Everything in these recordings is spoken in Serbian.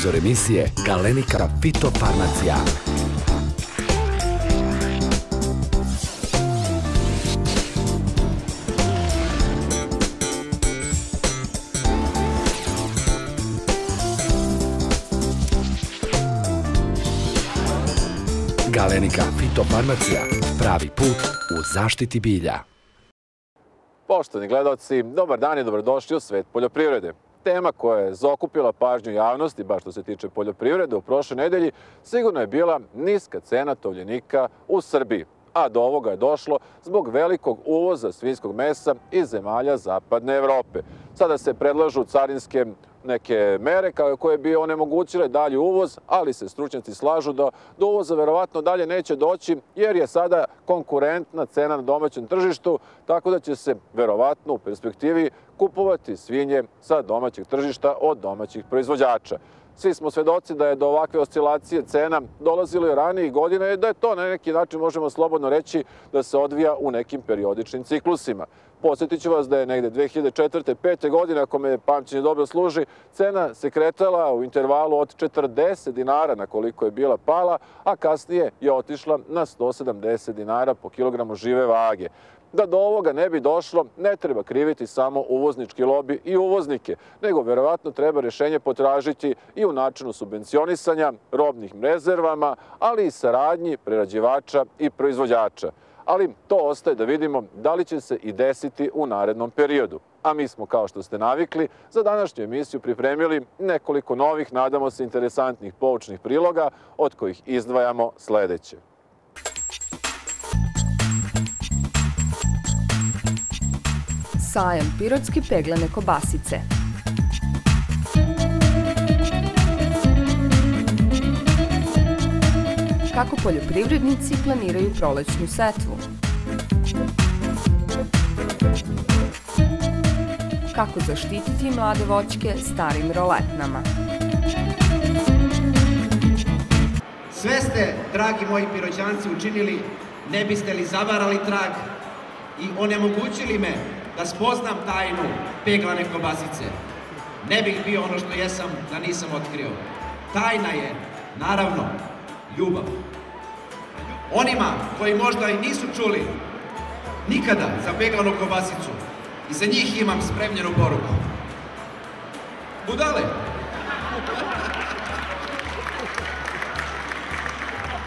Sponzor emisije Galenika Fitofarmacija. Galenika Fitofarmacija. Pravi put u zaštiti bilja. Poštovani gledalci, dobar dan i dobrodošli u svet poljoprivrede. Tema koja je zakupila pažnju javnosti, baš što se tiče poljoprivrede, u prošloj nedelji sigurno je bila niska cena tovljenika u Srbiji. A do ovoga je došlo zbog velikog uvoza svinskog mesa iz zemalja Zapadne Evrope. Sada se predlažu carinske neke mere koje bi onemogućile dalji uvoz, ali se stručnjaci slažu da do uvoza verovatno dalje neće doći jer je sada konkurentna cena na domaćem tržištu, tako da će se verovatno u perspektivi kupovati svinje sa domaćeg tržišta od domaćih proizvođača. Svi smo svedoci da je do ovakve oscilacije cena dolazilo i ranijih godina i da je to na neki način, možemo slobodno reći, da se odvija u nekim periodičnim ciklusima. Posjetit ću vas da je negde 2004. 5. godine, ako me pamćenje dobro služi, cena se kretala u intervalu od 40 dinara na koliko je bila pala, a kasnije je otišla na 170 dinara po kilogramu žive vage. Da do ovoga ne bi došlo, ne treba kriviti samo uvoznički lobi i uvoznike, nego verovatno treba rešenje potražiti i u načinu subvencionisanja, robnih rezervama, ali i saradnji prerađivača i proizvođača ali to ostaje da vidimo da li će se i desiti u narednom periodu. A mi smo, kao što ste navikli, za današnju emisiju pripremili nekoliko novih, nadamo se, interesantnih poučnih priloga, od kojih izdvajamo sledeće. Sajam pirotski peglane kobasice – kako poljoprivrednici planiraju prolećnu setvu. Kako zaštititi mlade voćke starim roletnama. Sve ste, dragi moji piroćanci, učinili, ne biste li zavarali trag i onemogućili me da spoznam tajnu peglane kobasice. Ne bih bio ono što jesam da nisam otkrio. Tajna je, naravno, ljubav. Onima koji možda i nisu čuli nikada za peglanu kobasicu i za njih imam spremljenu poruku. Budale!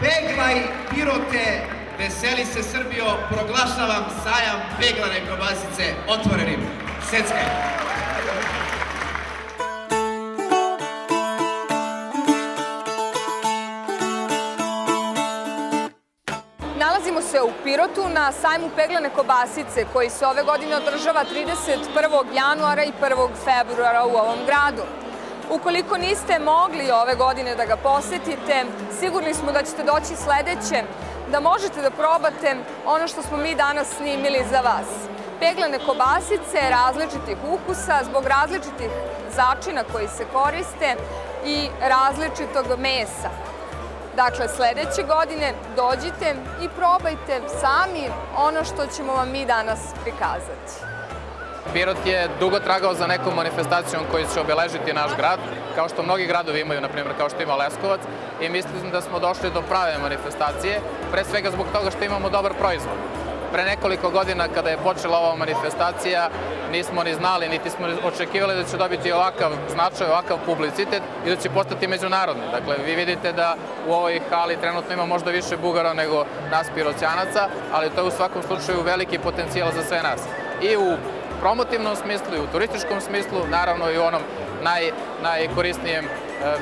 Peglaj, pirote, veseli se Srbijo, proglašavam sajam peglane kobasice otvorenim. Seckaj! Se u Pirotu na sajmu peglane kobasice koji se ove godine održava 31. januara i 1. februara u ovom gradu. Ukoliko niste mogli ove godine da ga posetite, sigurni smo da ćete doći sledeće, da možete da probate ono što smo mi danas snimili za vas. Peglane kobasice različitih ukusa zbog različitih začina koji se koriste i različitog mesa. Dakle, sledeće godine dođite i probajte sami ono što ćemo vam mi danas prikazati. Pirot je dugo tragao za nekom manifestacijom koji će obeležiti naš grad, kao što mnogi gradovi imaju, na primjer, kao što ima Leskovac, i mislim da smo došli do prave manifestacije, pre svega zbog toga što imamo dobar proizvod. Pre nekoliko godina kada je počela ova manifestacija nismo ni znali, niti smo očekivali da će dobiti ovakav značaj, ovakav publicitet i da će postati međunarodni. Dakle, vi vidite da u ovoj hali trenutno ima možda više Bugara nego nas piroćanaca, ali to je u svakom slučaju veliki potencijal za sve nas. I u promotivnom smislu i u turističkom smislu, naravno i u onom naj, najkorisnijem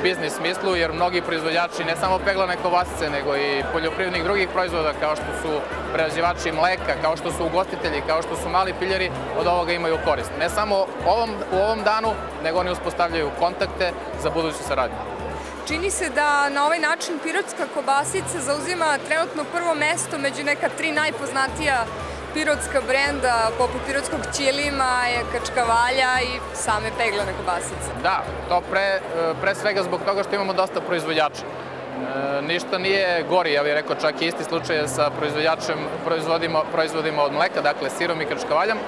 biznis smislu, jer mnogi proizvođači ne samo peglane kovasice, nego i poljoprivrednih drugih proizvoda, kao što su prerađivači mleka, kao što su ugostitelji, kao što su mali piljari, od ovoga imaju korist. Ne samo ovom, u ovom danu, nego oni uspostavljaju kontakte za buduću saradnju. Čini se da na ovaj način pirotska kobasica zauzima trenutno prvo mesto među neka tri najpoznatija pirotska brenda, poput pirotskog ćilima, kačkavalja i same peglane kobasice. Da, to pre, pre svega zbog toga što imamo dosta proizvođača. E, ništa nije gori, ja bih rekao čak i isti slučaj sa proizvođačem proizvodima, proizvodima od mleka, dakle sirom i kačkavaljom.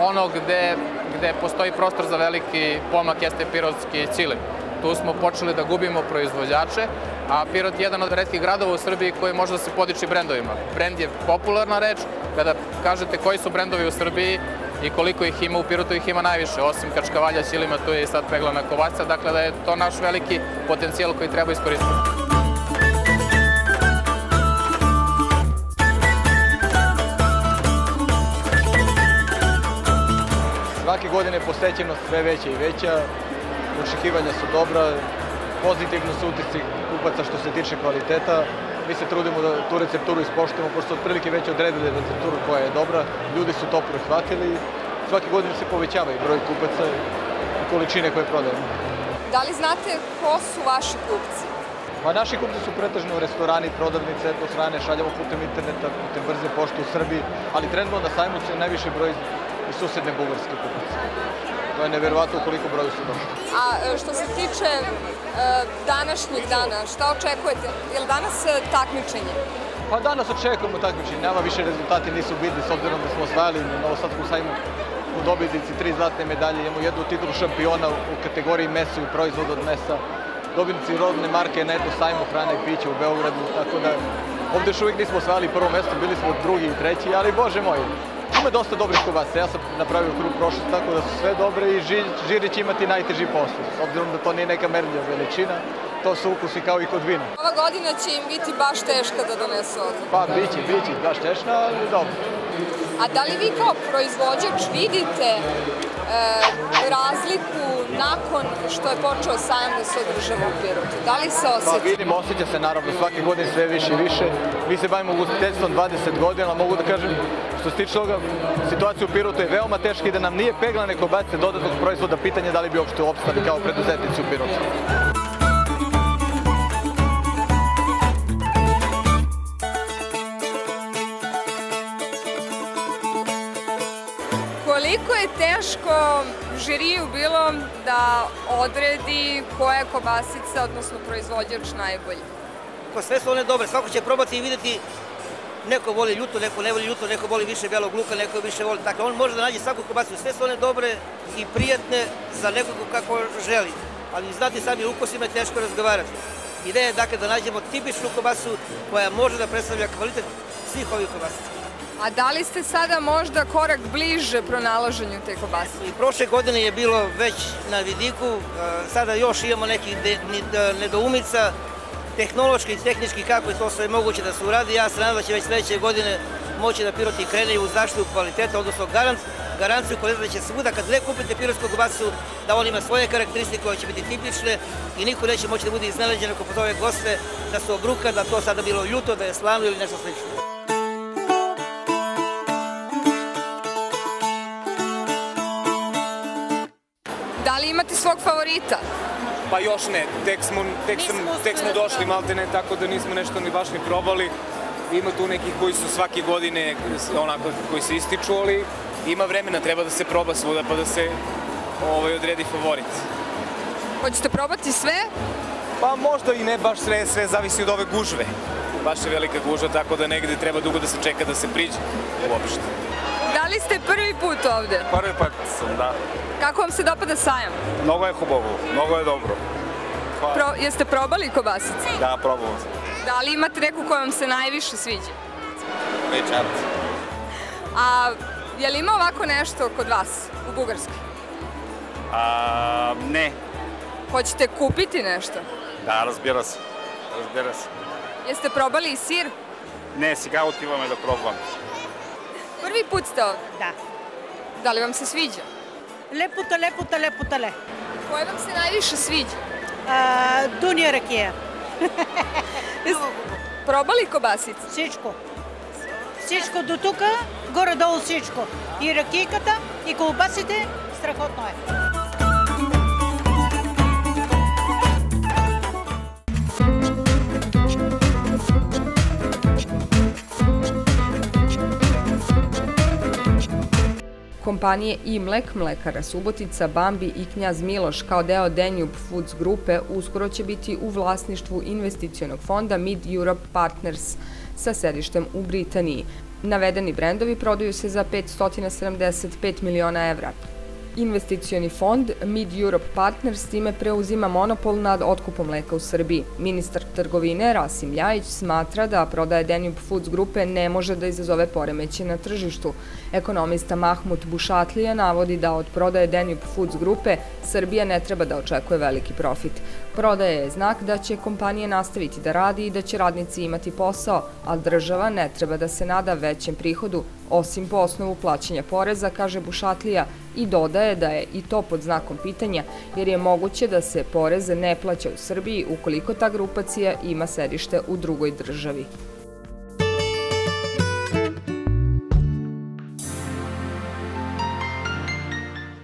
Ono gde, gde postoji prostor za veliki pomak jeste pirotski ćili. tu smo počeli da gubimo proizvođače, a Pirot je jedan od redkih gradova u Srbiji koji može da se podiči brendovima. Brend je popularna reč, kada kažete koji su brendovi u Srbiji i koliko ih ima, u Pirotu ih ima najviše, osim Kačkavalja, Ćilima, tu je i sad peglana kovaca, dakle da je to naš veliki potencijal koji treba iskoristiti. Svake godine posećenost sve veća i veća, očekivanja su dobra, pozitivno su utisci kupaca što se tiče kvaliteta. Mi se trudimo da tu recepturu ispoštujemo, pošto otprilike već odredili recepturu koja je dobra, ljudi su to prihvatili. Svake godine se povećava i broj kupaca i količine koje prodajemo. Da li znate ko su vaši kupci? Pa naši kupci su pretežno restorani, prodavnice, do hrane, šaljamo putem interneta, putem brze pošte u Srbiji, ali trenutno na sajmu se najviše broj i susedne bugarske kupace. To je neverovatno koliko broju su došli. A e, što se tiče e, današnjeg dana, šta očekujete? Je li danas e, takmičenje? Pa danas očekujemo takmičenje, nama više rezultati nisu bitni s obzirom da smo osvajali na Novosadskom sajmu u dobitnici tri zlatne medalje, imamo jednu titulu šampiona u kategoriji meso i proizvod od mesa, dobitnici rodne marke na jednu sajmu hrane i pića u Beogradu, tako da ovde još uvijek nismo osvajali prvo mesto, bili smo drugi i treći, ali bože moj, Ima dosta dobrih kobasa. Ja sam napravio krug prošlost tako da su sve dobre i žiri će imati najteži posao. S obzirom da to nije neka merlja veličina, to su ukusi kao i kod vina. Ova godina će im biti baš teška da donesu ovde. Pa, biće, biće, baš teška, ali dobro. A da li vi kao proizvođač vidite e, razliku nakon što je počeo sajam da se održava u Pirotu? Da li se osjeća? Pa vidim, osjeća se naravno svake godine sve više i više. Mi se bavimo ugostiteljstvom 20 godina, mogu da kažem što se tiče toga, situacija u Pirotu je veoma teška i da nam nije peglane kobasice dodatnog proizvoda, pitanje da li bi uopšte opstali kao preduzetnici u Pirotu. Koliko je teško žiriju bilo da odredi koja je kobasica, odnosno proizvođač najbolji? Pa sve su one dobre, svako će probati i videti neko voli ljuto, neko ne voli ljuto, neko voli više belog luka, neko više voli. Dakle, on može da nađe svaku kobasicu. Sve su one dobre i prijatne za nekog kako želi. Ali znate sami, ukusima je teško razgovarati. Ideja je dakle da nađemo tipičnu kobasu koja može da predstavlja kvalitet svih ovih kobasica. A da li ste sada možda korak bliže pronalaženju te kobase? I prošle godine je bilo već na vidiku, sada još imamo nekih nedoumica, tehnološki i tehnički kako je to sve moguće da se uradi. Ja se nadam da će već sledeće godine moći da Piroti krene u zaštitu kvaliteta, odnosno garant, garanciju kvaliteta da će svuda, kad ne kupite pirotsku kobasu, da on ima svoje karakteristike koje će biti tipične i niko neće moći da bude iznaleđen ako pozove goste da su obruka, da to sada bilo ljuto, da je slavno ili nešto slično. Da imate svog favorita? Pa još ne, tek smo, tek sam, tek smo došli malte ne, tako da nismo nešto ni baš ni probali. Ima tu nekih koji su svake godine onako koji se ističu, ali ima vremena, treba da se proba svuda pa da se ovaj, odredi favorit. Hoćete probati sve? Pa možda i ne baš sve, sve zavisi od ove gužve. Baš je velika gužva, tako da negde treba dugo da se čeka da se priđe uopšte. Da li ste prvi put ovde? Prvi put sam, da. Kako vam se dopada sajam? Mnogo je hubovo, mnogo je dobro. Hvala. Pro, jeste probali kobasice? Da, probao sam. Da li imate neku koja vam se najviše sviđa? Večerac. A je li ima ovako nešto kod vas u Bugarskoj? A, ne. Hoćete kupiti nešto? Da, razbira se. Razbira se. Jeste probali i sir? Ne, сега отиваме да пробвам. Prvi put ste ovde? Da. Da li vam se sviđa? Lepota, lepota, lepota, le. Koje vam se najviše sviđa? А, Дуния ракия. Probali kobasice? Всичко. Всичко до тук, горе-долу всичко. И ракийката, и колбасите, страхотно е. Kompanije Imlek, Mlekara Subotica, Bambi i Knjaz Miloš kao deo Danube Foods grupe uskoro će biti u vlasništvu investicionog fonda Mid Europe Partners sa sedištem u Britaniji. Navedeni brendovi prodaju se za 575 miliona evra. Investicioni fond Mid Europe Partners time preuzima monopol nad otkupom mleka u Srbiji. Ministar trgovine Rasim Ljajić smatra da prodaje Danube Foods grupe ne može da izazove poremeće na tržištu. Ekonomista Mahmut Bušatlija navodi da od prodaje Danube Foods grupe Srbija ne treba da očekuje veliki profit. Prodaje je znak da će kompanije nastaviti da radi i da će radnici imati posao, a država ne treba da se nada većem prihodu, osim po osnovu plaćanja poreza, kaže Bušatlija, i dodaje da je i to pod znakom pitanja, jer je moguće da se porez ne plaća u Srbiji ukoliko ta grupacija ima sedište u drugoj državi.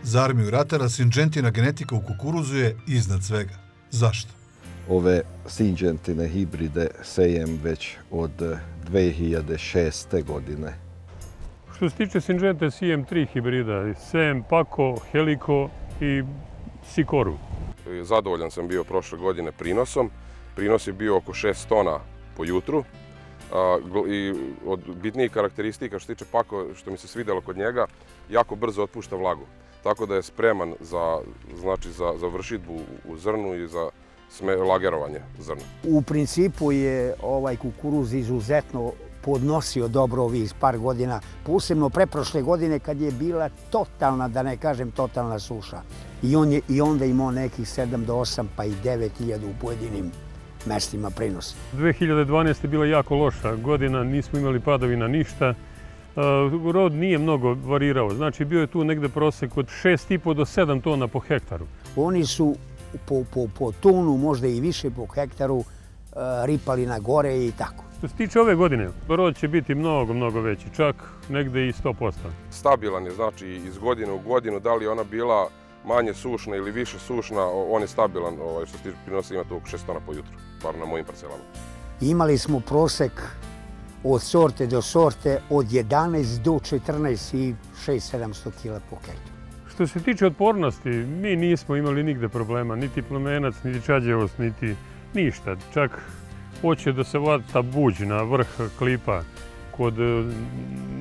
Za armiju ratara Sinđentina genetika u kukuruzu je iznad svega. Zašto? Ove Sinđentine hibride sejem već od 2006. godine. Što se tiče Sinđente, CM3 hibrida, Sem, Pako, Heliko i Sikoru. Zadovoljan sam bio prošle godine prinosom. Prinos je bio oko 6 tona po jutru. I od bitnijih karakteristika što se tiče Pako, što mi se svidelo kod njega, jako brzo otpušta vlagu. Tako da je spreman za, znači, za, za vršitbu u zrnu i za sme, lagerovanje zrna. U principu je ovaj kukuruz izuzetno podnosio dobro ovih par godina, posebno preprošle godine kad je bila totalna, da ne kažem totalna suša. I, on je, i onda imao nekih 7 do 8 pa i 9 hiljada u pojedinim mestima prinosa. 2012. je bila jako loša godina, nismo imali padovina ništa. Rod nije mnogo varirao, znači bio je tu negde prosek od 6,5 do 7 tona po hektaru. Oni su po, po, po tonu, možda i više po hektaru, ripali na gore i tako. Što se tiče ove godine, rod će biti mnogo, mnogo veći, čak negde i 100%. Stabilan je, znači iz godine u godinu, da li ona bila manje sušna ili više sušna, on je stabilan, ovaj, što se tiče prinosa ima tu oko 6 tona po jutru, bar na mojim parcelama. Imali smo prosek od sorte do sorte od 11 do 14 i 6-700 kila po hektaru. Što se tiče otpornosti, mi nismo imali nigde problema, niti plemenac, niti čađevost, niti ništa. Čak hoće da se vata buđ na vrh klipa kod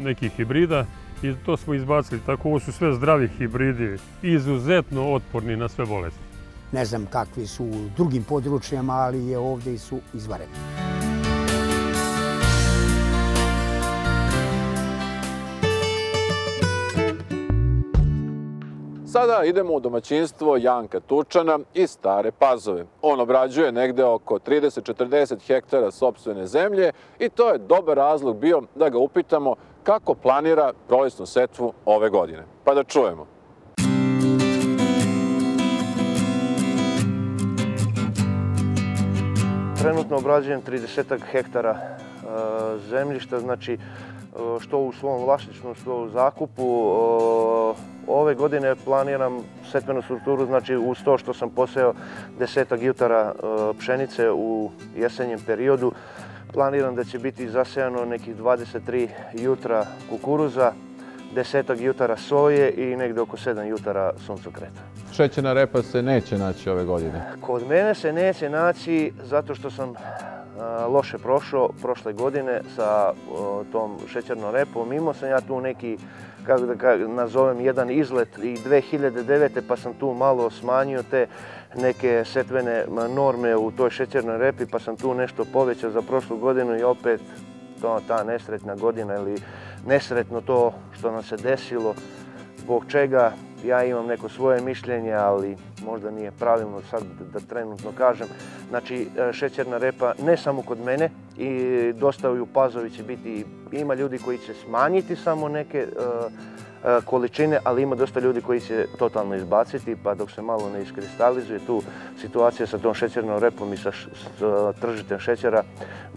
nekih hibrida i to smo izbacili. Tako ovo su sve zdravi hibridi, izuzetno otporni na sve bolesti. Ne znam kakvi su u drugim područjama, ali je ovde su izvaredni. Sada idemo u domaćinstvo Janka Tučana iz Stare Pazove. On obrađuje negde oko 30-40 hektara sobstvene zemlje i to je dobar razlog bio da ga upitamo kako planira prolisnu setvu ove godine. Pa da čujemo. Trenutno obrađujem 30 hektara zemljišta, znači što u svom vlasničnom, što u zakupu. Ove godine planiram setvenu strukturu, znači uz to što sam poseo desetak jutara pšenice u jesenjem periodu, planiram da će biti zasejano nekih 23 jutra kukuruza, desetak jutara soje i negde oko 7 jutara suncokreta. Šećerna repa se neće naći ove godine? Kod mene se neće naći zato što sam loše prošao prošle godine sa tom šećernom repom. Imao sam ja tu neki, kako da nazovem, jedan izlet i 2009. pa sam tu malo smanjio te neke setvene norme u toj šećernoj repi pa sam tu nešto povećao za prošlu godinu i opet to, ta nesretna godina ili nesretno to što nam se desilo, zbog čega ja imam neko svoje mišljenje, ali možda nije pravilno sad da trenutno kažem. Znači, šećerna repa ne samo kod mene i dosta u Pazovi će biti, ima ljudi koji će smanjiti samo neke količine, ali ima dosta ljudi koji će totalno izbaciti, pa dok se malo ne iskristalizuje tu situacija sa tom šećernom repom i sa tržitem šećera,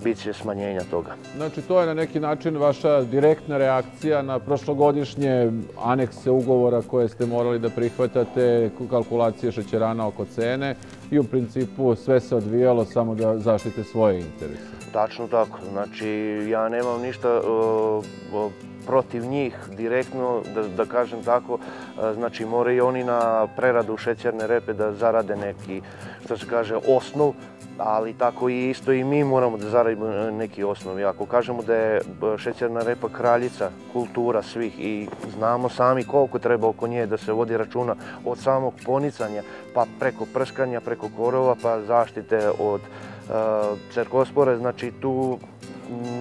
bit će smanjenja toga. Znači, to je na neki način vaša direktna reakcija na prošlogodišnje anekse ugovora koje ste morali da prihvatate, kalkulacije šećerana oko cene i u principu sve se odvijalo samo da zaštite svoje interese. Tačno tako. Znači, ja nemam ništa protiv njih direktno, da, da kažem tako, znači moraju oni na preradu šećerne repe da zarade neki, što se kaže, osnov, ali tako i isto i mi moramo da zaradimo neki osnovi. Ako kažemo da je šećerna repa kraljica kultura svih i znamo sami koliko treba oko nje da se vodi računa od samog ponicanja, pa preko prskanja, preko korova, pa zaštite od uh, cerkospore, znači tu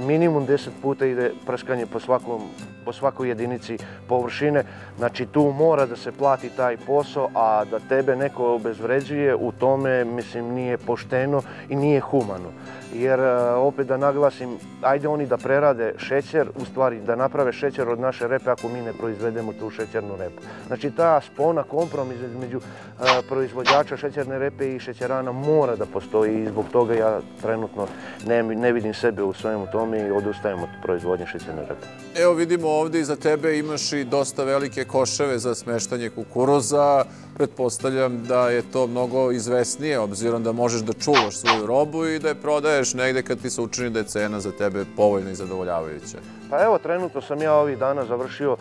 minimum 10 puta ide prskanje po svakom po svakoj jedinici površine. Znači tu mora da se plati taj posao, a da tebe neko obezvređuje u tome, mislim, nije pošteno i nije humano jer e, opet da naglasim, ajde oni da prerade šećer, u stvari da naprave šećer od naše repe ako mi ne proizvedemo tu šećernu repu. Znači ta spona, kompromis između e, proizvođača šećerne repe i šećerana mora da postoji i zbog toga ja trenutno ne, ne vidim sebe u svemu tome i odustajem od proizvodnje šećerne repe. Evo vidimo ovde iza tebe imaš i dosta velike koševe za smeštanje kukuruza. Pretpostavljam da je to mnogo izvesnije, obzirom da možeš da čuvaš svoju robu i da je prodaješ negde kad ti se učini da je cena za tebe povoljna i zadovoljavajuća. Pa evo, trenutno sam ja ovih dana završio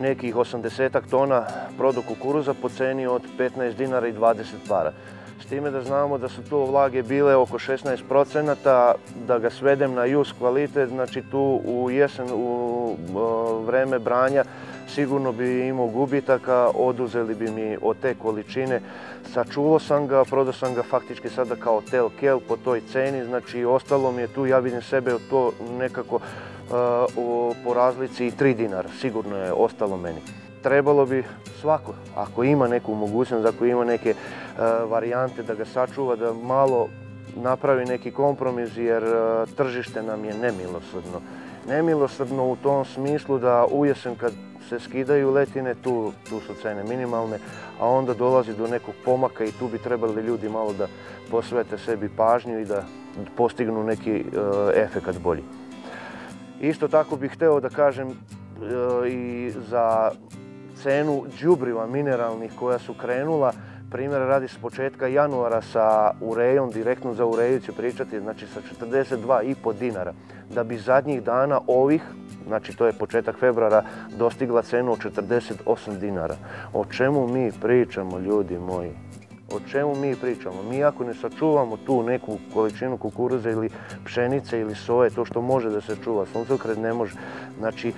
nekih 80 tona prodo kukuruza po ceni od 15 dinara i 20 para. S time da znamo da su to vlage bile oko 16%, da ga svedem na jus kvalitet, znači tu u jesen, u vreme branja, sigurno bi imao gubitaka, oduzeli bi mi od te količine. Sačuvao sam ga, prodao sam ga faktički sada kao tel kel po toj ceni, znači ostalo mi je tu, ja vidim sebe to nekako uh, po razlici i 3 dinara, sigurno je ostalo meni trebalo bi svako, ako ima neku mogućnost, ako ima neke uh, varijante da ga sačuva, da malo napravi neki kompromis, jer uh, tržište nam je nemilosrdno. Nemilosrdno u tom smislu da ujesen kad se skidaju letine, tu, tu su cene minimalne, a onda dolazi do nekog pomaka i tu bi trebali ljudi malo da posvete sebi pažnju i da postignu neki uh, efekat bolji. Isto tako bih hteo da kažem uh, i za cenu đubriva mineralnih koja su krenula, primjera radi s početka januara sa urejom, direktno za ureju ću pričati, znači sa 42,5 dinara, da bi zadnjih dana ovih, znači to je početak februara, dostigla cenu od 48 dinara. O čemu mi pričamo, ljudi moji? O čemu mi pričamo? Mi ako ne sačuvamo tu neku količinu kukuruza ili pšenice ili soje, to što može da se čuva, suncokret ne može. Znači,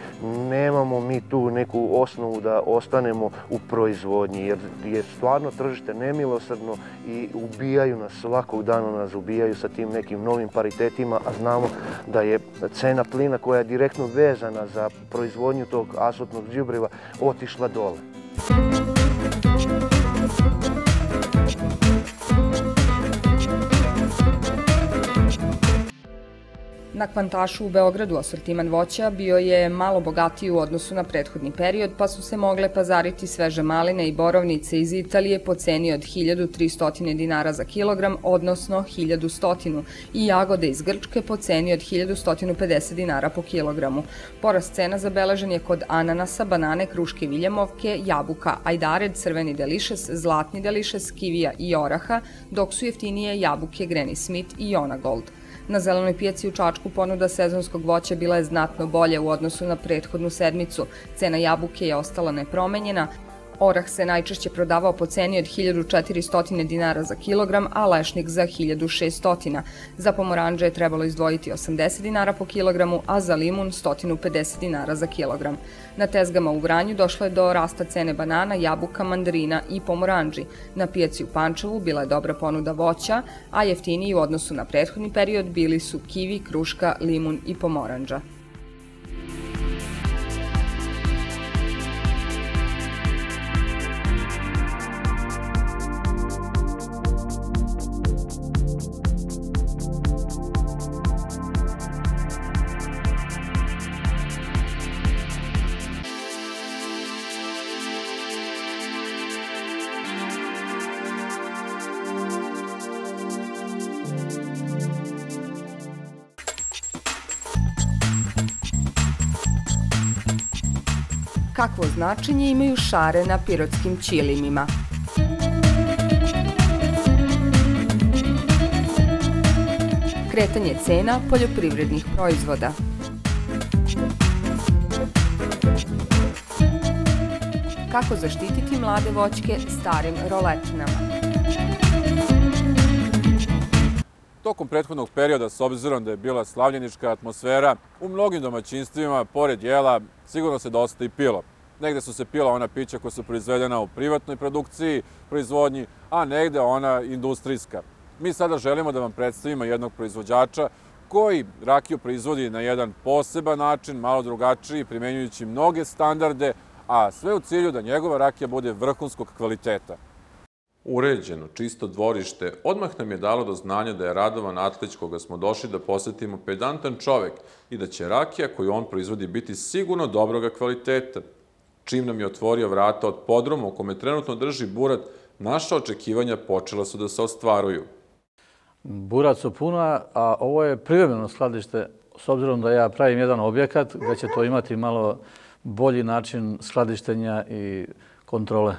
nemamo mi tu neku osnovu da ostanemo u proizvodnji, jer je stvarno tržište nemilosrdno i ubijaju nas, svakog dana nas ubijaju sa tim nekim novim paritetima, a znamo da je cena plina koja je direktno vezana za proizvodnju tog asotnog đubriva otišla dole. Na kvantašu u Beogradu asortiman voća bio je malo bogatiji u odnosu na prethodni period, pa su se mogle pazariti sveže maline i borovnice iz Italije po ceni od 1300 dinara za kilogram, odnosno 1100 i jagode iz Grčke po ceni od 1150 dinara po kilogramu. Porast cena zabeležen je kod ananasa, banane, kruške viljamovke, jabuka, ajdared, crveni delišes, zlatni delišes, kivija i oraha, dok su jeftinije jabuke Granny Smith i Jona Gold. Na zelenoj pijaci u Čačku ponuda sezonskog voća bila je znatno bolja u odnosu na prethodnu sedmicu. Cena jabuke je ostala nepromenjena, Orah se najčešće prodavao po ceni od 1400 dinara za kilogram, a lešnik za 1600. Za pomoranđe je trebalo izdvojiti 80 dinara po kilogramu, a za limun 150 dinara za kilogram. Na tezgama u Vranju došlo je do rasta cene banana, jabuka, mandarina i pomoranđi. Na pijaci u Pančevu bila je dobra ponuda voća, a jeftiniji u odnosu na prethodni period bili su kivi, kruška, limun i pomoranđa. Značenje imaju šare na pirotskim čilimima. Kretanje cena poljoprivrednih proizvoda. Kako zaštititi mlade voćke starim roletinama. Tokom prethodnog perioda, s obzirom da je bila slavljenička atmosfera, u mnogim domaćinstvima, pored jela, sigurno se dosta i pilo. Negde su se pila ona pića koja su proizvedena u privatnoj produkciji, proizvodnji, a negde ona industrijska. Mi sada želimo da vam predstavimo jednog proizvođača koji rakiju proizvodi na jedan poseban način, malo drugačiji, primenjujući mnoge standarde, a sve u cilju da njegova rakija bude vrhunskog kvaliteta. Uređeno, čisto dvorište, odmah nam je dalo do znanja da je Radovan Atlić koga smo došli da posetimo pedantan čovek i da će rakija koju on proizvodi biti sigurno dobroga kvaliteta. Čim nam je otvorio vrata od podroma u kome trenutno drži burat, naša očekivanja počela su da se ostvaruju. Burat su puna, a ovo je privremeno skladište, s obzirom da ja pravim jedan objekat gde će to imati malo bolji način skladištenja i kontrole.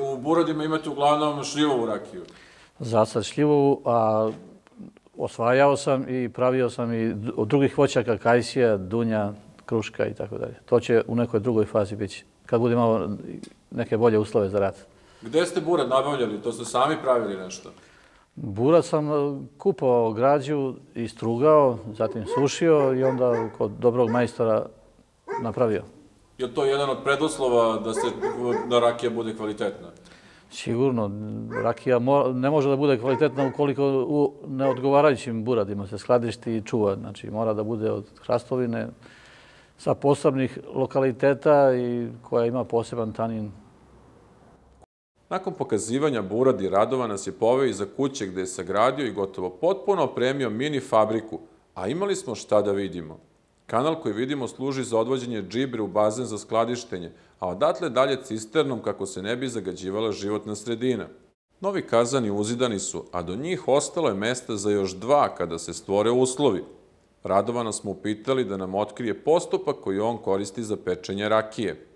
U buradima imate uglavnom šljivovu rakiju. Za sad šljivovu, a osvajao sam i pravio sam i od drugih voćaka kajsija, dunja, kruška i tako dalje. To će u nekoj drugoj fazi biti, kad bude malo neke bolje uslove za rad. Gde ste burad nabavljali? To ste sami pravili nešto? Burad sam kupao građu i strugao, zatim sušio i onda kod dobrog majstora napravio. Je to jedan od preduslova da se da rakija bude kvalitetna? Sigurno. Rakija ne može da bude kvalitetna ukoliko u neodgovarajućim buradima se skladišti i čuva. Znači, mora da bude od hrastovine sa posebnih lokaliteta i koja ima poseban tanin. Nakon pokazivanja Buradi Radova nas je poveo iza kuće gde je sagradio i gotovo potpuno opremio mini fabriku, a imali smo šta da vidimo. Kanal koji vidimo služi za odvođenje džibre u bazen za skladištenje, a odatle dalje cisternom kako se ne bi zagađivala životna sredina. Novi kazani uzidani su, a do njih ostalo je mesta za još dva kada se stvore uslovi. Radovana smo upitali da nam otkrije postupak koji on koristi za pečenje rakije.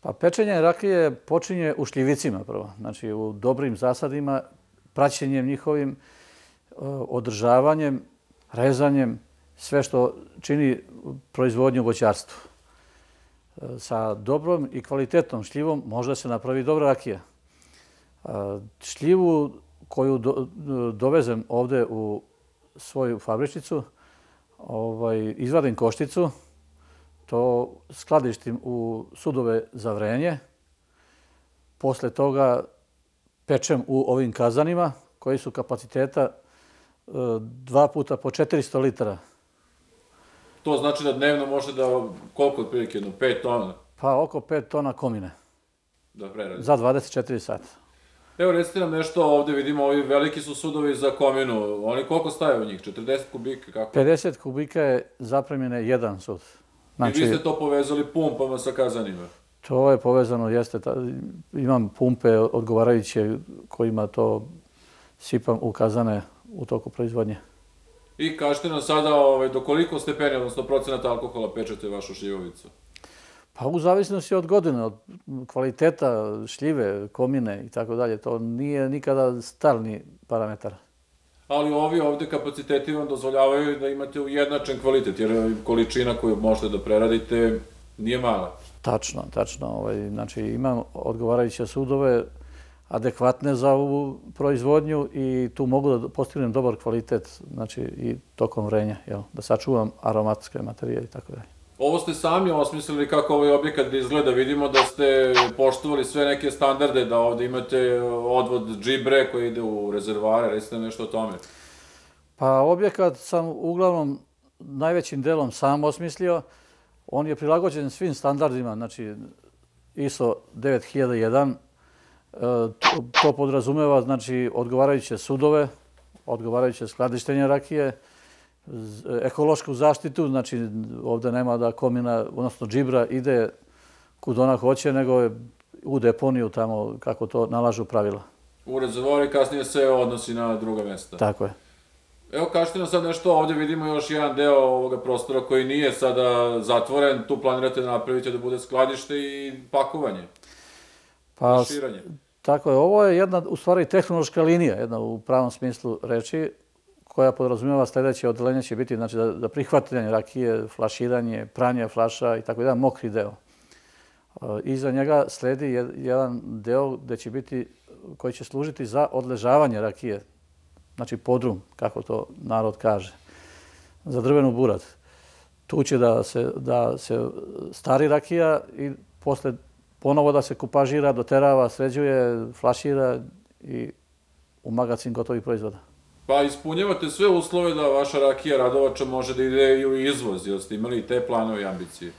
Pa pečenje rakije počinje u šljivicima prvo, znači u dobrim zasadima, praćenjem njihovim, e, održavanjem, rezanjem, sve što čini proizvodnju voćarstvu. E, sa dobrom i kvalitetnom šljivom može se napravi dobra rakija. E, šljivu koju dovezem ovde u svoju fabričicu, ovaj, izvadim košticu, to skladištim u sudove za vrenje, posle toga pečem u ovim kazanima koji su kapaciteta e, dva puta po 400 litara To znači da dnevno može da, koliko otprilike, jedno, 5 tona? Pa oko 5 tona komine. Da preradi. Za 24 sata. Evo, recite nam nešto ovde, vidimo, ovi veliki su sudovi za kominu. Oni koliko staje u njih? 40 kubika? Kako? 50 kubika je zapremljene jedan sud. Znači, I vi ste to povezali pumpama sa kazanima? To je povezano, jeste. Ta, imam pumpe odgovarajuće kojima to sipam u kazane u toku proizvodnje. I kažete nam sada ovaj, do koliko stepeni, odnosno procenata alkohola pečete vašu šljivovicu? Pa u zavisnosti od godine, od kvaliteta šljive, komine i tako dalje. To nije nikada stalni parametar. Ali ovi ovde kapaciteti vam dozvoljavaju da imate ujednačen kvalitet, jer količina koju možete da preradite nije mala. Tačno, tačno. Ovaj, znači, imam odgovarajuće sudove, adekvatne za ovu proizvodnju i tu mogu da postignem dobar kvalitet znači, i tokom vrenja, jel, da sačuvam aromatske materijale i tako dalje. Ovo ste sami osmislili kako ovaj objekat da izgleda. Vidimo da ste poštovali sve neke standarde, da ovde imate odvod džibre koji ide u rezervare. Recite nešto o tome. Pa objekat sam uglavnom najvećim delom sam osmislio. On je prilagođen svim standardima, znači ISO 9001, To podrazumeva znači, odgovarajuće sudove, odgovarajuće skladištenje rakije, ekološku zaštitu, znači ovde nema da komina, odnosno džibra ide kud ona hoće, nego je u deponiju tamo kako to nalažu pravila. U rezervori kasnije se odnosi na druga mesta. Tako je. Evo kažete nam sad nešto, ovde vidimo još jedan deo ovoga prostora koji nije sada zatvoren, tu planirate da napravite da bude skladište i pakovanje. Pa, širanje. Tako je, ovo je jedna, u stvari, tehnološka linija, jedna u pravom smislu reči, koja podrazumijeva sledeće odelenje će biti znači, da, da prihvatanje rakije, flaširanje, pranje flaša i tako jedan mokri deo. E, iza njega sledi jedan deo gde će biti, koji će služiti za odležavanje rakije. znači podrum, kako to narod kaže, za drvenu burat. Tu će da se, da se stari rakija i posle ponovo da se kupažira, doterava, sređuje, flašira i u magazin gotovih proizvoda. Pa ispunjavate sve uslove da vaša rakija Radovača može da ide i u izvoz, jel ste imali i te planove i ambicije?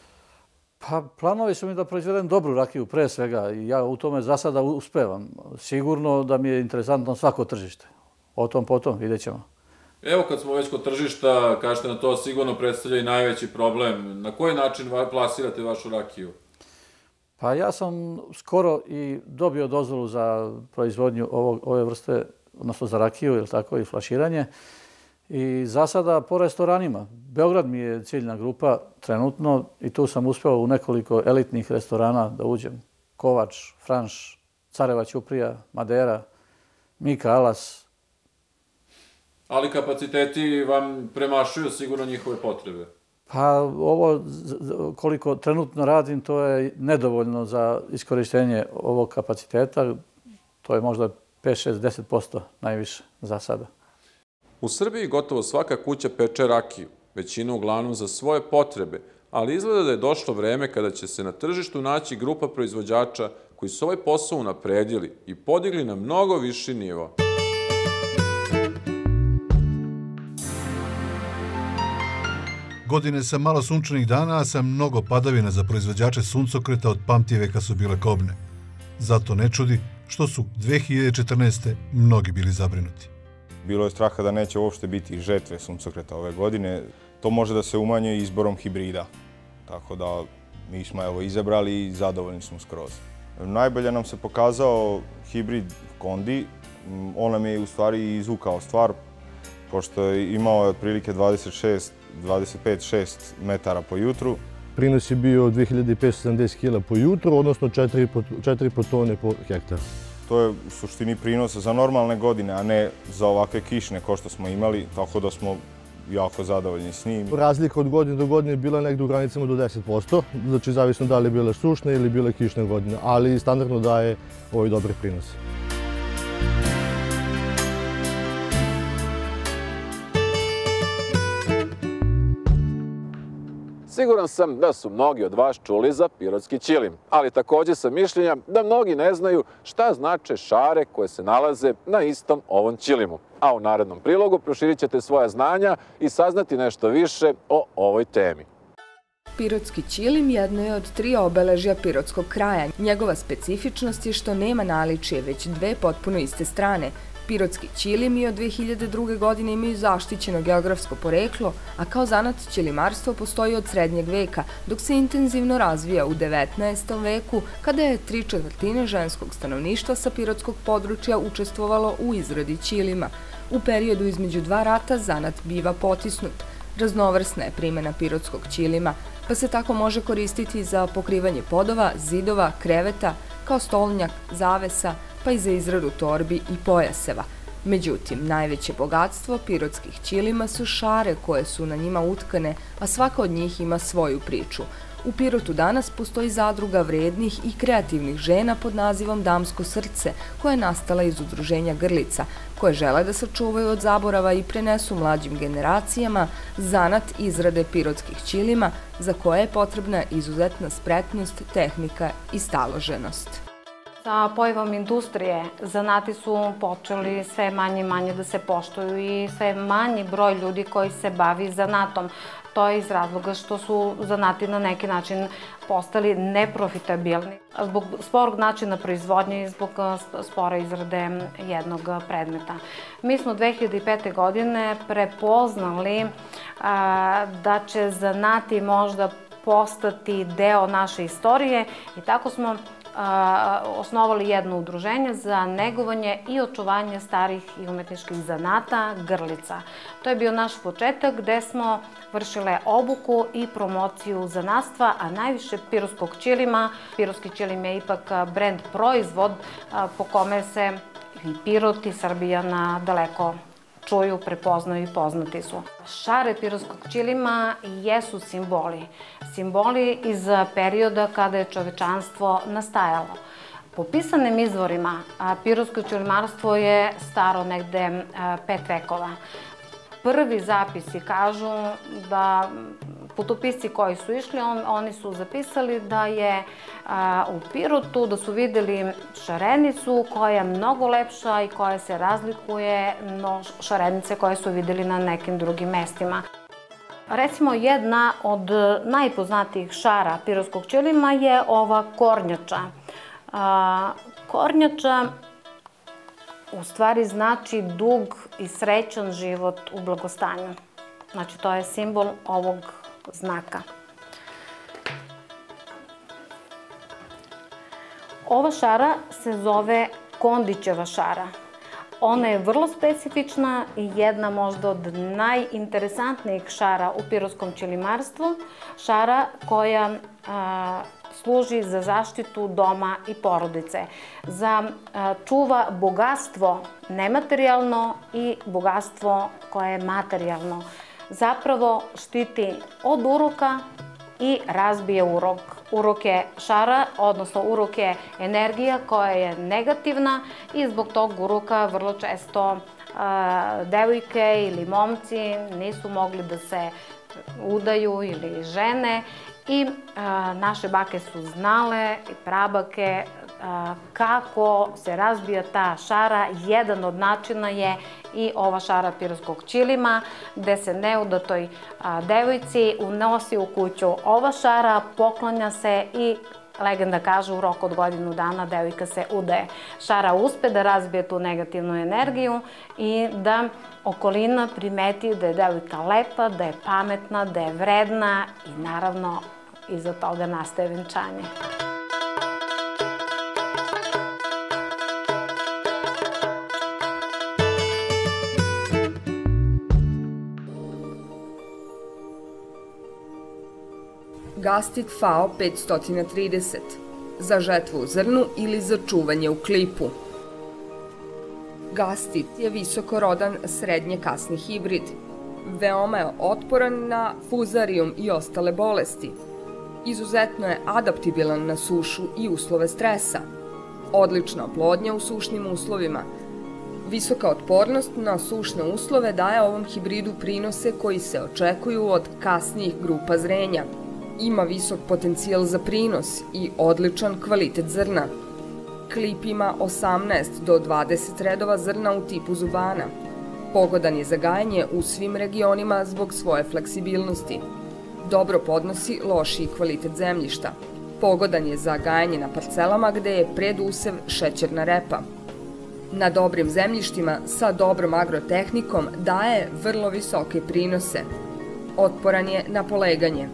Pa planovi su mi da proizvedem dobru rakiju pre svega i ja u tome za sada uspevam. Sigurno da mi je interesantno svako tržište. O tom potom vidjet ćemo. Evo kad smo već kod tržišta, kažete na to sigurno predstavlja i najveći problem. Na koji način plasirate vašu rakiju? Pa ja sam skoro i dobio dozvolu za proizvodnju ovog, ove vrste, odnosno za rakiju, ili tako, i flaširanje. I za sada po restoranima. Beograd mi je ciljna grupa trenutno i tu sam uspeo u nekoliko elitnih restorana da uđem. Kovač, Franš, Careva Ćuprija, Madera, Mika Alas. Ali kapaciteti vam premašuju sigurno njihove potrebe. Pa ovo koliko trenutno radim, to je nedovoljno za iskorištenje ovog kapaciteta. To je možda 5, 6, 10% najviše za sada. U Srbiji gotovo svaka kuća peče rakiju, većina uglavnom za svoje potrebe, ali izgleda da je došlo vreme kada će se na tržištu naći grupa proizvođača koji su ovaj posao unapredili i podigli na mnogo viši nivo. Godine sa malo sunčanih dana, a sa mnogo padavina za proizvođače suncokreta od pamti veka su bile kobne. Zato ne čudi što su 2014. mnogi bili zabrinuti. Bilo je straha da neće uopšte biti žetve suncokreta ove godine. To može da se umanje izborom hibrida. Tako da mi smo evo izabrali i zadovoljni smo skroz. Najbolje nam se pokazao hibrid Kondi. On nam je u stvari izvukao stvar, pošto je imao otprilike 26 25-6 metara po jutru. Prinos je bio 2570 kg po jutru, odnosno 4,5 tone po hektar. To je u suštini prinos za normalne godine, a ne za ovakve kišne ko što smo imali, tako da smo jako zadovoljni s njim. Razlika od godine do godine je bila negde u granicama do 10%, znači zavisno da li je bila sušna ili bila kišna godina, ali standardno daje ovaj dobre prinose. Siguran sam da su mnogi od vas čuli za pirotski ćilim, ali takođe sam mišljenja da mnogi ne znaju šta znače šare koje se nalaze na istom ovom ćilimu. A u narednom prilogu proširit ćete svoja znanja i saznati nešto više o ovoj temi. Pirotski ćilim jedno je od tri obeležja pirotskog kraja. Njegova specifičnost je što nema naličije, već dve potpuno iste strane, Pirotski ćilimi od 2002. godine imaju zaštićeno geografsko poreklo, a kao zanat ćilimarstvo postoji od srednjeg veka, dok se intenzivno razvija u 19. veku, kada je tri četvrtine ženskog stanovništva sa pirotskog područja učestvovalo u izradi ćilima. U periodu između dva rata zanat biva potisnut. Raznovrsna je primjena pirotskog ćilima, pa se tako može koristiti za pokrivanje podova, zidova, kreveta, kao stolnjak, zavesa, pa i za izradu torbi i pojaseva. Međutim, najveće bogatstvo pirotskih ćilima su šare koje su na njima utkane, a svaka od njih ima svoju priču. U Pirotu danas postoji zadruga vrednih i kreativnih žena pod nazivom Damsko srce, koja je nastala iz udruženja Grlica, koje žele da sačuvaju od zaborava i prenesu mlađim generacijama zanat izrade pirotskih ćilima, za koje je potrebna izuzetna spretnost, tehnika i staloženost. Sa pojavom industrije zanati su počeli sve manje i manje da se poštuju i sve manji broj ljudi koji se bavi zanatom. To je iz razloga što su zanati na neki način postali neprofitabilni zbog sporog načina proizvodnje i zbog spora izrade jednog predmeta. Mi smo 2005. godine prepoznali a, da će zanati možda postati deo naše istorije i tako smo osnovali jedno udruženje za negovanje i očuvanje starih i umetničkih zanata Grlica. To je bio naš početak gde smo vršile obuku i promociju zanatstva, a najviše piroskog ćilima. Piroski ćilim je ipak brend proizvod po kome se i Pirot i Srbija na daleko čuju, prepoznaju i poznati su. Šare pirotskog ćilima jesu simboli. Simboli iz perioda kada je čovečanstvo nastajalo. Po pisanim izvorima, pirosko čelimarstvo je staro negde pet vekova. Prvi zapisi kažu da putopisci koji su išli, on, oni su zapisali da je a, u Pirotu, da su videli šarenicu koja je mnogo lepša i koja se razlikuje no šarenice koje su videli na nekim drugim mestima. Recimo, jedna od najpoznatijih šara piroskog ćelima je ova kornjača. A, kornjača u stvari znači dug i srećan život u blagostanju. Znači, to je simbol ovog znaka. Ova šara se zove Kondićeva šara. Ona je vrlo specifična i jedna možda od najinteresantnijih šara u piroskom čelimarstvu. Šara koja a, služi za zaštitu doma i porodice, za čuva bogatstvo nematerijalno i bogatstvo koje je materijalno. Zapravo štiti od uroka i razbije urok. Urok je šara, odnosno urok je energija koja je negativna i zbog tog uroka vrlo često devojke ili momci nisu mogli da se udaju ili žene i a, naše bake su znale i prabake kako se razbija ta šara. Jedan od načina je i ova šara pirskog čilima, gde se neudatoj devojci unosi u kuću ova šara, poklanja se i legenda kaže u roku od godinu dana devojka se udaje. Šara uspe da razbije tu negativnu energiju i da okolina primeti da je devojka lepa, da je pametna, da je vredna i naravno iza toga nastaje venčanje. Gastit FAO 530 za žetvu u zrnu ili za čuvanje u klipu. Gastit je visokorodan srednje kasni hibrid. Veoma je otporan na fuzarijum i ostale bolesti, izuzetno je adaptibilan na sušu i uslove stresa. Odlična oplodnja u sušnim uslovima. Visoka otpornost na sušne uslove daje ovom hibridu prinose koji se očekuju od kasnijih grupa zrenja. Ima visok potencijal za prinos i odličan kvalitet zrna. Klip ima 18 do 20 redova zrna u tipu zubana. Pogodan je za gajanje u svim regionima zbog svoje fleksibilnosti dobro podnosi lošiji kvalitet zemljišta. Pogodan je za gajanje na parcelama gde je predusev šećerna repa. Na dobrim zemljištima sa dobrom agrotehnikom daje vrlo visoke prinose. Otporan je na poleganje.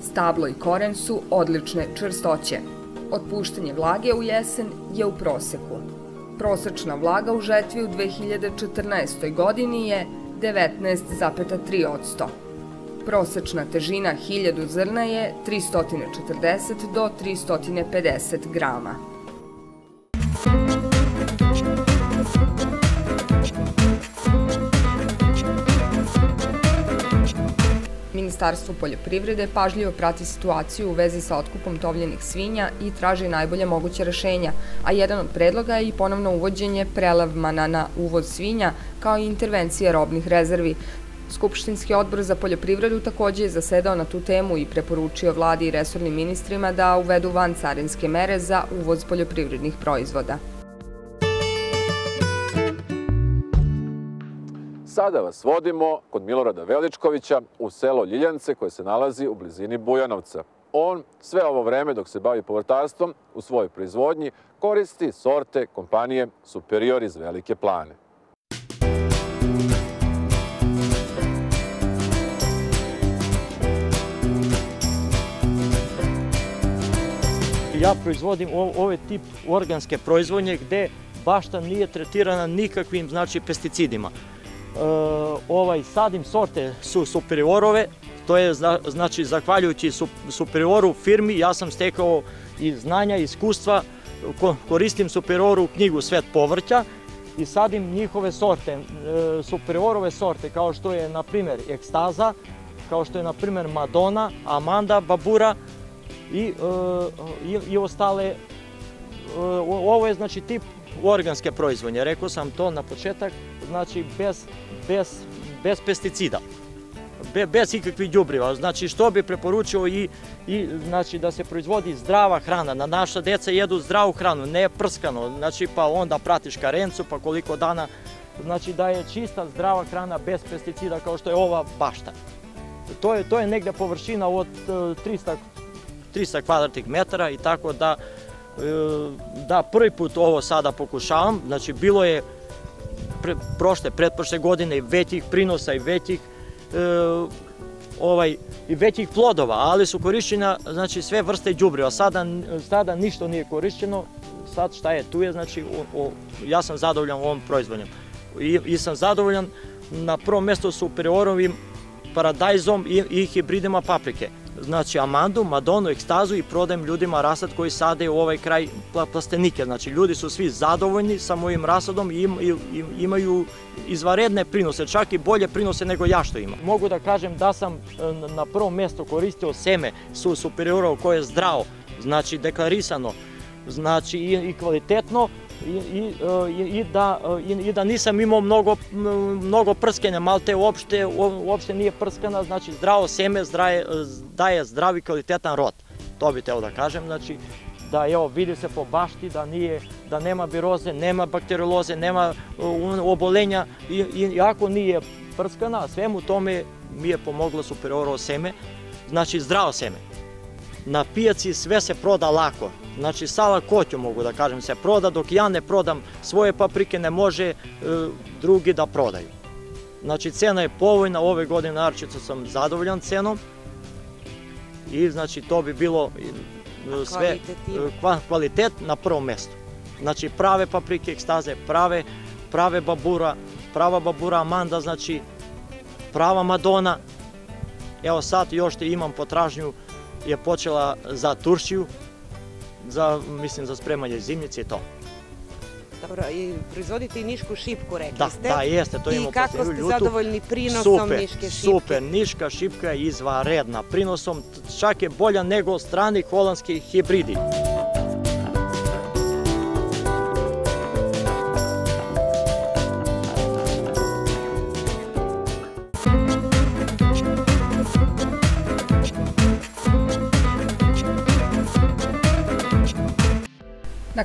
Stablo i koren su odlične čvrstoće. Otpuštanje vlage u jesen je u proseku. Prosečna vlaga u žetvi u 2014. godini je 19,3 odsto. Prosečna težina 1000 zrna je 340 do 350 grama. Ministarstvo poljoprivrede pažljivo prati situaciju u vezi sa otkupom tovljenih svinja i traži najbolje moguće rešenja, a jedan od predloga je i ponovno uvođenje prelavmana na uvoz svinja kao i intervencija robnih rezervi, Skupštinski odbor za poljoprivredu takođe je zasedao na tu temu i preporučio vladi i resornim ministrima da uvedu van carinske mere za uvoz poljoprivrednih proizvoda. Sada vas vodimo kod Milorada Veličkovića u selo Ljiljance koje se nalazi u blizini Bujanovca. On sve ovo vreme dok se bavi povrtarstvom u svojoj proizvodnji koristi sorte kompanije Superior iz Velike plane. ja proizvodim ovaj tip organske proizvodnje gde bašta nije tretirana nikakvim znači pesticidima. E, ovaj sadim sorte su superiorove, to je znači zahvaljujući superioru firmi ja sam stekao i znanja i iskustva, koristim superioru knjigu Svet povrća i sadim njihove sorte, e, superiorove sorte kao što je na primer ekstaza, kao što je na primer Madonna, Amanda, Babura, i, e, i, i ostale ovo je znači tip organske proizvodnje, rekao sam to na početak, znači bez, bez, bez pesticida. Be, bez ikakvih đubriva. Znači što bi preporučio i, i znači da se proizvodi zdrava hrana, na naša deca jedu zdravu hranu, ne prskano, znači pa onda pratiš karencu, pa koliko dana, znači da je čista zdrava hrana bez pesticida kao što je ova bašta. To je, to je negde površina od 300, 300 kvadratnih metara i tako da da prvi put ovo sada pokušavam, znači bilo je pre, prošle, pretprošle godine većih prinosa i većih e, ovaj, i većih plodova, ali su korišćena znači, sve vrste đubriva. Sada, sada ništa nije korišćeno, sad šta je tu je, znači o, o, ja sam zadovoljan ovom proizvodnjom. I, I sam zadovoljan, na prvom mjestu su periorovim paradajzom i, i hibridima paprike znači amandu, madonu, ekstazu i prodajem ljudima rasad koji sade u ovaj kraj plastenike. Znači ljudi su svi zadovoljni sa mojim rasadom i, im, i imaju izvaredne prinose, čak i bolje prinose nego ja što imam. Mogu da kažem da sam e, na prvom mjestu koristio seme su superiorov koje je zdravo, znači deklarisano, znači i, i kvalitetno i, i, i, da, i, i da nisam imao mnogo, mnogo prskenja, malte uopšte, uopšte nije prskana, znači zdravo seme zdraje, daje zdravi kvalitetan rod. To bi teo da kažem, znači da evo vidi se po bašti da nije da nema biroze, nema bakterioloze, nema obolenja i, i nije prskana, svemu tome mi je pomoglo superioro seme, znači zdravo seme. Na pijaci sve se proda lako, Znači, sala koću mogu da kažem se proda, dok ja ne prodam svoje paprike, ne može e, drugi da prodaju. Znači, cena je povoljna, ove godine naročito sam zadovoljan cenom i znači to bi bilo e, sve e, kvalitet na prvom mestu. Znači, prave paprike, ekstaze, prave, prave babura, prava babura Amanda, znači prava Madona. Evo sad još te imam potražnju, je počela za Turšiju, za, mislim, za spremanje zimnice i to. Dobro, i proizvodite i nišku šipku, rekli da, ste. Da, jeste, to imamo I kako ste zadovoljni prinosom super, niške šipke? Super, niška šipka je izvaredna. Prinosom čak je bolja nego strani holandski hibridi.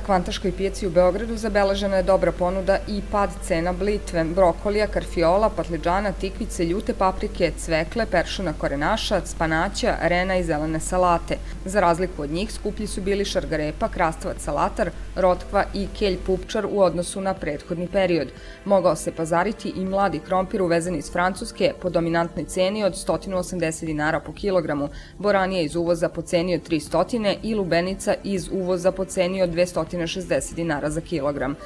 Kvantaškoj pijaci u Beogradu zabeležena je dobra ponuda i pad cena blitve, brokolija, karfiola, patliđana, tikvice, ljute paprike, cvekle, peršuna korenaša, spanaća, rena i zelene salate. Za razliku od njih skuplji su bili šargarepa, krastavac salatar, rotkva i kelj pupčar u odnosu na prethodni period. Mogao se pazariti i mladi krompir uvezen iz Francuske po dominantnoj ceni od 180 dinara po kilogramu, boranija iz uvoza po ceni od 300 i lubenica iz uvoza po ceni od 200 160 dinara za kilogram.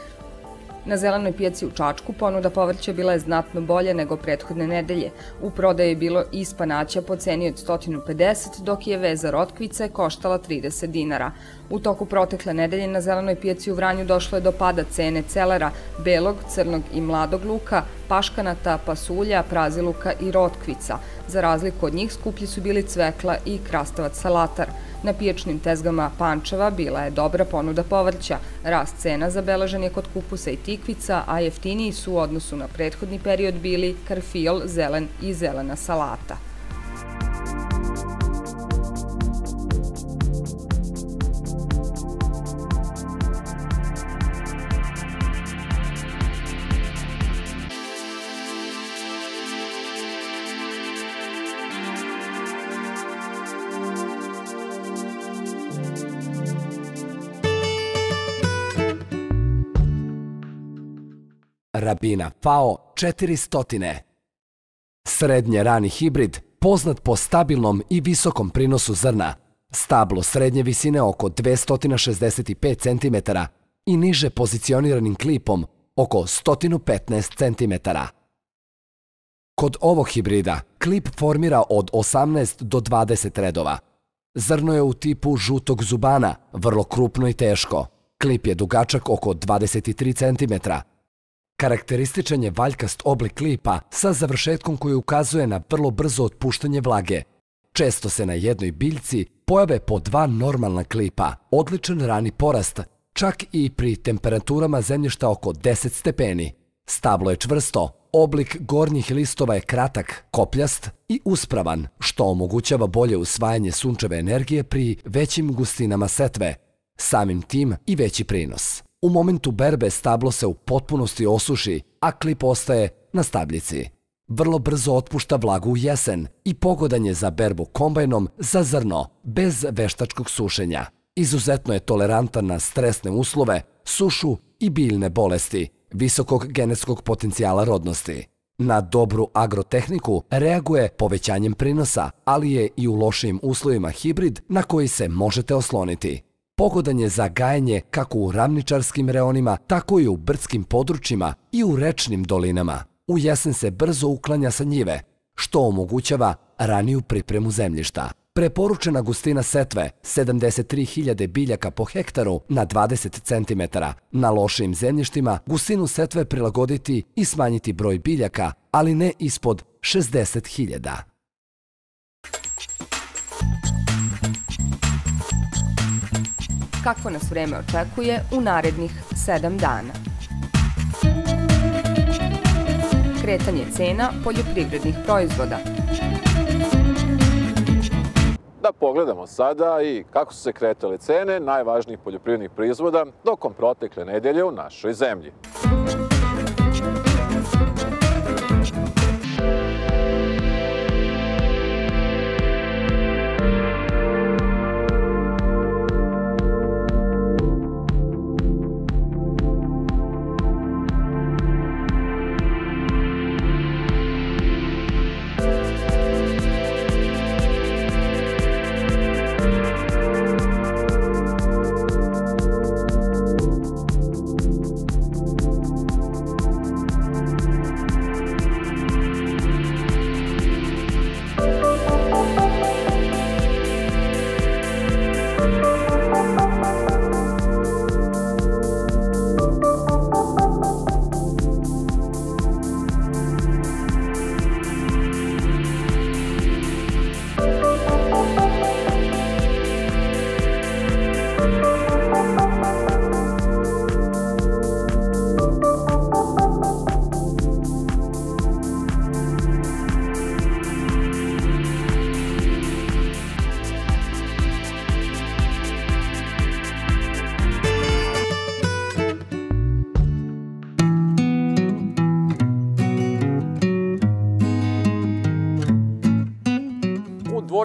Na zelenoj pijaci u Čačku ponuda povrća bila je znatno bolje nego prethodne nedelje. U prodaji je bilo i spanaća po ceni od 150, dok je veza rotkvice koštala 30 dinara. U toku protekle nedelje na zelenoj pijaci u Vranju došlo je do pada cene celera, belog, crnog i mladog luka, paškanata, pasulja, praziluka i rotkvica. Za razliku od njih skuplji su bili cvekla i krastavac salatar. Na pijačnim tezgama Pančeva bila je dobra ponuda povrća. Rast cena zabeležen je kod kupusa i tikvica, a jeftiniji su u odnosu na prethodni period bili karfiol, zelen i zelena salata. Rabina FAO 400. Srednje rani hibrid, poznat po stabilnom i visokom prinosu zrna, stablo srednje visine oko 265 cm i niže pozicioniranim klipom oko 115 cm. Kod ovog hibrida klip formira od 18 do 20 redova. Zrno je u tipu žutog zubana, vrlo krupno i teško. Klip je dugačak oko 23 cm, Karakterističan je valjkast oblik klipa sa završetkom koji ukazuje na vrlo brzo otpuštanje vlage. Često se na jednoj biljci pojave po dva normalna klipa, odličan rani porast, čak i pri temperaturama zemljišta oko 10 stepeni. Stablo je čvrsto, oblik gornjih listova je kratak, kopljast i uspravan, što omogućava bolje usvajanje sunčeve energije pri većim gustinama setve, samim tim i veći prinos. U momentu berbe stablo se u potpunosti osuši, a klip ostaje na stabljici. Vrlo brzo otpušta vlagu u jesen i pogodan je za berbu kombajnom za zrno, bez veštačkog sušenja. Izuzetno je tolerantan na stresne uslove, sušu i biljne bolesti, visokog genetskog potencijala rodnosti. Na dobru agrotehniku reaguje povećanjem prinosa, ali je i u lošijim uslovima hibrid na koji se možete osloniti. Pogodan je za gajanje kako u ravničarskim reonima, tako i u brdskim područjima i u rečnim dolinama. U jesen se brzo uklanja sa njive, što omogućava raniju pripremu zemljišta. Preporučena gustina setve 73.000 biljaka po hektaru na 20 cm. Na lošim zemljištima gustinu setve prilagoditi i smanjiti broj biljaka, ali ne ispod 60.000. Kakvo nas vreme očekuje u narednih 7 dana? Kretanje cena poljoprivrednih proizvoda – Da pogledamo sada i kako su se kretale cene najvažnijih poljoprivrednih proizvoda dokom protekle nedelje u našoj zemlji.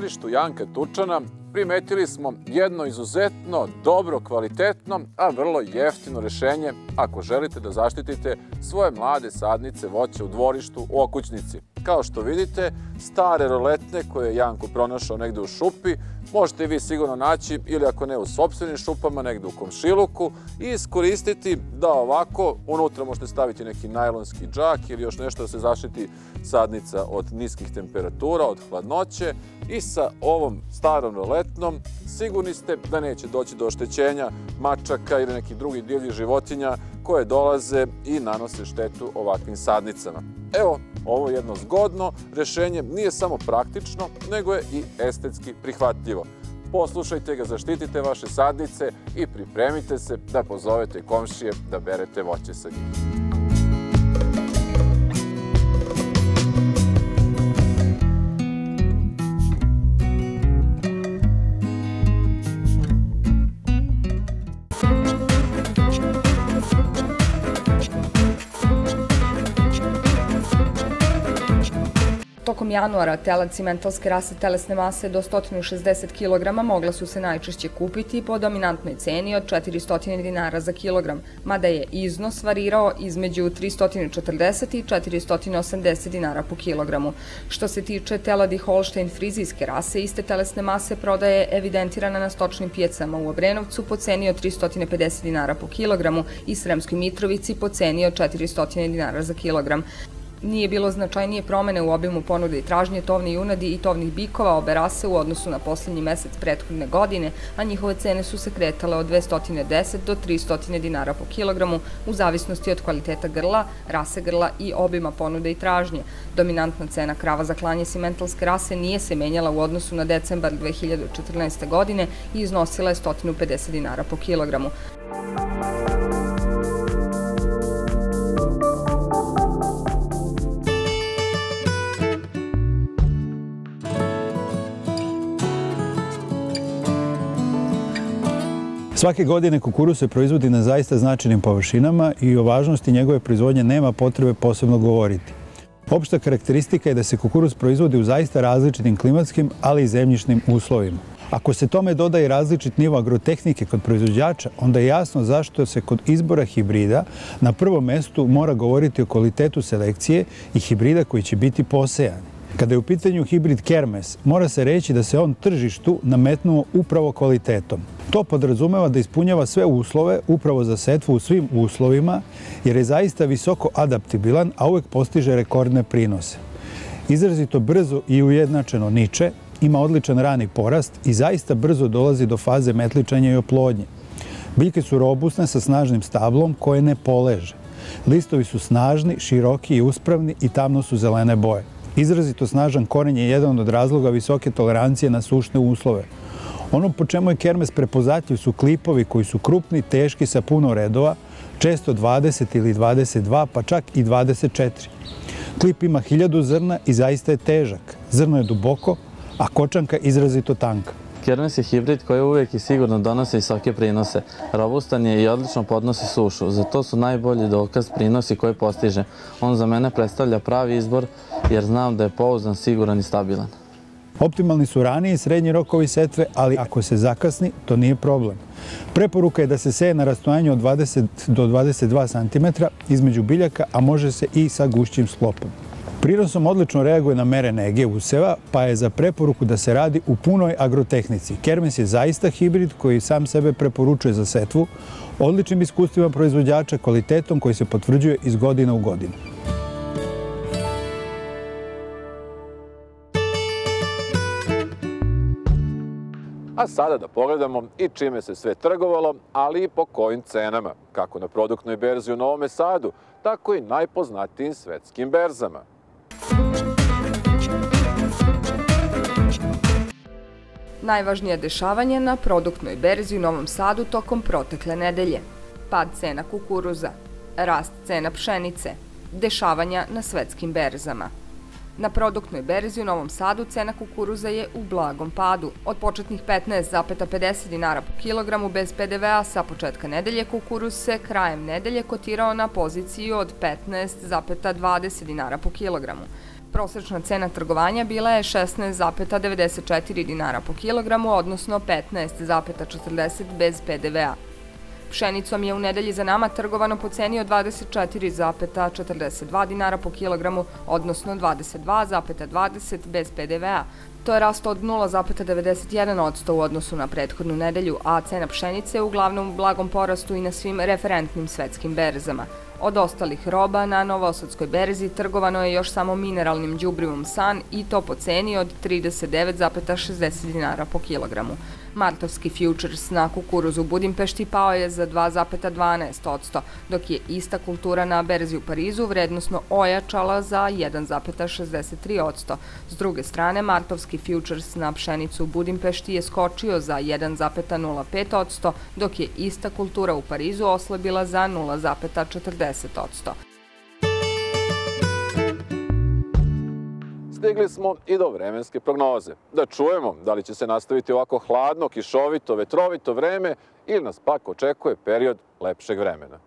Dvorištu Janka Tučana primetili smo jedno izuzetno dobro, kvalitetno, a vrlo jeftino rešenje ako želite da zaštitite svoje mlade sadnice voća u dvorištu u okućnici. Kao što vidite, stare roletne koje je Janko pronašao negde u šupi, možete vi sigurno naći ili ako ne u sobstvenim šupama, negde u komšiluku i iskoristiti da ovako unutra možete staviti neki najlonski džak ili još nešto da se zaštiti sadnica od niskih temperatura, od hladnoće i sa ovom starom roletnom sigurni ste da neće doći do oštećenja mačaka ili nekih drugih divljih životinja koje dolaze i nanose štetu ovakvim sadnicama. Evo, ovo jedno zgodno rešenje nije samo praktično, nego je i estetski prihvatljivo. Poslušajte ga, zaštitite vaše sadnice i pripremite se da pozovete komšije da berete voće sa njim. Tokom januara telad cimentalske rase telesne mase do 160 kg mogla su se najčešće kupiti po dominantnoj ceni od 400 dinara za kilogram, mada je iznos varirao između 340 i 480 dinara po kilogramu. Što se tiče teladi Holstein frizijske rase, iste telesne mase prodaje evidentirana na stočnim pijecama u Obrenovcu po ceni od 350 dinara po kilogramu i Sremskoj Mitrovici po ceni od 400 dinara za kilogram nije bilo značajnije promene u obimu ponude i tražnje tovni junadi i tovnih bikova obe rase u odnosu na poslednji mesec prethodne godine, a njihove cene su se kretale od 210 do 300 dinara po kilogramu u zavisnosti od kvaliteta grla, rase grla i obima ponude i tražnje. Dominantna cena krava za klanje simentalske rase nije se menjala u odnosu na decembar 2014. godine i iznosila je 150 dinara po kilogramu. Svake godine kukuruz se proizvodi na zaista značajnim površinama i o važnosti njegove proizvodnje nema potrebe posebno govoriti. Opšta karakteristika je da se kukuruz proizvodi u zaista različitim klimatskim, ali i zemljišnim uslovima. Ako se tome doda i različit nivo agrotehnike kod proizvođača, onda je jasno zašto se kod izbora hibrida na prvom mestu mora govoriti o kvalitetu selekcije i hibrida koji će biti posejani. Kada je u pitanju hibrid Kermes, mora se reći da se on tržištu nametnuo upravo kvalitetom. To podrazumeva da ispunjava sve uslove upravo za setvu u svim uslovima, jer je zaista visoko adaptibilan, a uvek postiže rekordne prinose. Izrazito brzo i ujednačeno niče, ima odličan rani porast i zaista brzo dolazi do faze metličanja i oplodnje. Biljke su robustne sa snažnim stablom koje ne poleže. Listovi su snažni, široki i uspravni i tamno su zelene boje. Izrazito snažan koren je jedan od razloga visoke tolerancije na sušne uslove. Ono po čemu je kermes prepozatljiv su klipovi koji su krupni, teški, sa puno redova, često 20 ili 22, pa čak i 24. Klip ima hiljadu zrna i zaista je težak. Zrno je duboko, a kočanka izrazito tanka. Kermes je hibrid koji uvijek i sigurno donosi visoke prinose. Robustan je i odlično podnosi sušu. Za to su najbolji dokaz prinosi koje postiže. On za mene predstavlja pravi izbor jer znam da je pouzdan, siguran i stabilan. Optimalni su raniji i srednji rokovi setve, ali ako se zakasni, to nije problem. Preporuka je da se seje na rastojanju od 20 do 22 cm između biljaka, a može se i sa gušćim sklopom. Prinosom odlično reaguje na mere nege useva, pa je za preporuku da se radi u punoj agrotehnici. Kermes je zaista hibrid koji sam sebe preporučuje za setvu, odličnim iskustvima proizvođača, kvalitetom koji se potvrđuje iz godina u godinu. A sada da pogledamo i čime se sve trgovalo, ali i po kojim cenama, kako na produktnoj berzi u Novom Sadu, tako i najpoznatijim svetskim berzama. Najvažnije dešavanje na produktnoj berzi u Novom Sadu tokom protekle nedelje. Pad cena kukuruza, rast cena pšenice, dešavanja na svetskim berzama. Na produktnoj berzi u Novom Sadu cena kukuruza je u blagom padu. Od početnih 15,50 dinara po kilogramu bez PDV-a sa početka nedelje kukuruz se krajem nedelje kotirao na poziciji od 15,20 dinara po kilogramu. Prosečna cena trgovanja bila je 16,94 dinara po kilogramu, odnosno 15,40 bez PDV-a. Pšenicom je u nedelji za nama trgovano po ceni od 24,42 dinara po kilogramu, odnosno 22,20 bez PDV-a. To je rast od 0,91% u odnosu na prethodnu nedelju, a cena pšenice je uglavnom u blagom porastu i na svim referentnim svetskim berzama. Od ostalih roba na Novosadskoj berzi trgovano je još samo mineralnim đubrivom san i to po ceni od 39,60 dinara po kilogramu. Martovski futures na kukuruzu u Budimpešti pao je za 2,12%, dok je ista kultura na berzi u Parizu vrednosno ojačala za 1,63%. S druge strane, Martovski futures na pšenicu u Budimpešti je skočio za 1,05%, dok je ista kultura u Parizu oslabila za 0,40%. Stigli smo i do vremenske prognoze. Da čujemo da li će se nastaviti ovako hladno, kišovito, vetrovito vreme ili nas pak očekuje period lepšeg vremena.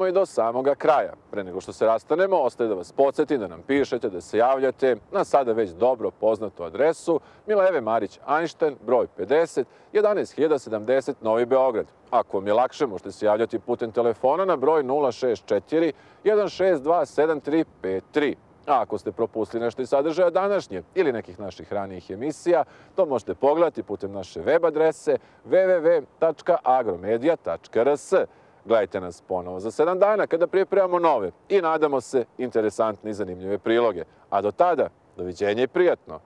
Smo i do samoga kraja. Pre nego što se rastanemo, ostaje da vas podsjetim da nam pišete, da se javljate na sada već dobro poznatu adresu Mileve Marić Einstein, broj 50, 11070 Novi Beograd. Ako vam je lakše, možete se javljati putem telefona na broj 064 162 7353. A ako ste propustili nešto iz sadržaja današnje ili nekih naših ranijih emisija, to možete pogledati putem naše web adrese www.agromedia.rs. Gledajte nas ponovo za sedam dana kada pripremamo nove i nadamo se interesantne i zanimljive priloge. A do tada, doviđenja i prijatno!